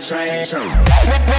train.